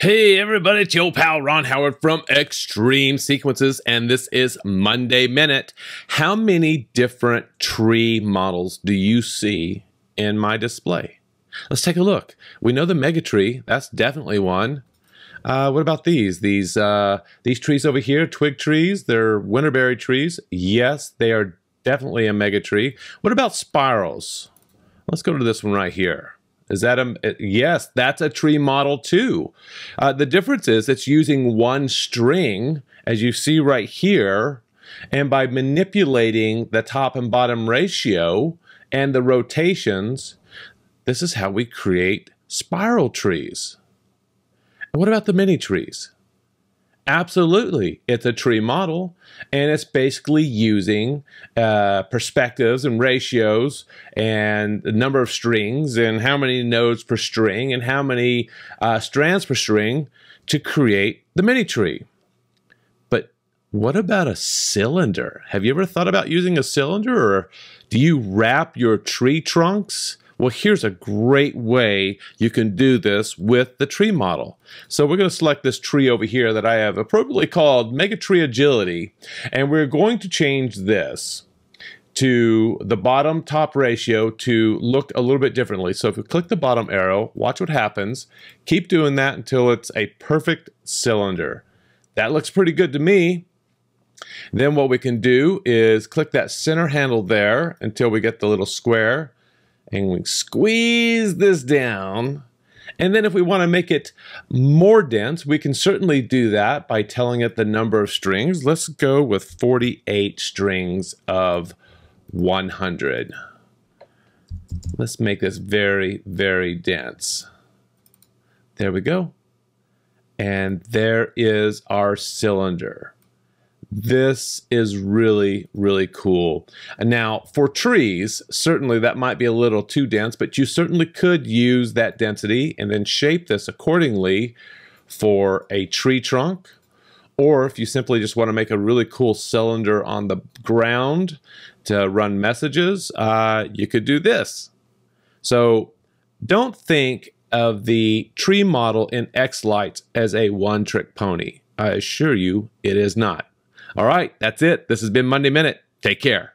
Hey everybody, it's your pal Ron Howard from xTreme Sequences, and this is Monday Minute. How many different tree models do you see in my display? Let's take a look. We know the mega tree, that's definitely one. Uh, what about these? These uh, these trees over here, twig trees, they're winterberry trees. Yes, they are definitely a mega tree. What about spirals? Let's go to this one right here. Is that a yes? That's a tree model too. Uh, the difference is it's using one string, as you see right here, and by manipulating the top and bottom ratio and the rotations, this is how we create spiral trees. And what about the mini trees? Absolutely. It's a tree model, and it's basically using uh, perspectives and ratios and the number of strings and how many nodes per string and how many uh, strands per string to create the mini tree. But what about a cylinder? Have you ever thought about using a cylinder, or do you wrap your tree trunks well, here's a great way you can do this with the tree model. So we're going to select this tree over here that I have appropriately called Mega Tree Agility, and we're going to change this to the bottom top ratio to look a little bit differently. So if we click the bottom arrow, watch what happens. Keep doing that until it's a perfect cylinder. That looks pretty good to me. Then what we can do is click that center handle there until we get the little square and we squeeze this down. And then if we want to make it more dense, we can certainly do that by telling it the number of strings. Let's go with 48 strings of 100. Let's make this very, very dense. There we go. And there is our cylinder. This is really, really cool. And now, for trees, certainly that might be a little too dense, but you certainly could use that density and then shape this accordingly for a tree trunk. Or if you simply just want to make a really cool cylinder on the ground to run messages, uh, you could do this. So don't think of the tree model in xLights as a one-trick pony. I assure you it is not. All right, that's it. This has been Monday Minute. Take care.